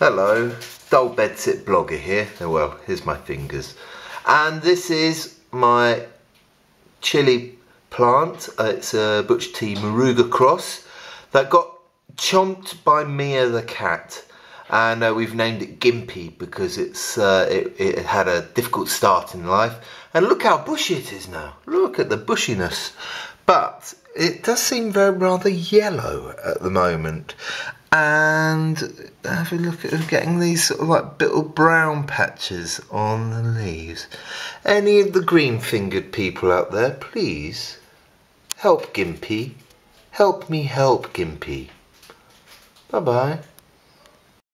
Hello, Dull Bedsit blogger here. Oh, well, here's my fingers. And this is my chili plant. Uh, it's a Butch T Moruga cross that got chomped by Mia the cat. And uh, we've named it Gimpy because it's uh, it, it had a difficult start in life. And look how bushy it is now. Look at the bushiness. But it does seem very rather yellow at the moment and have a look at getting these sort of like little brown patches on the leaves. Any of the green fingered people out there, please help Gimpy. Help me help Gimpy. Bye bye.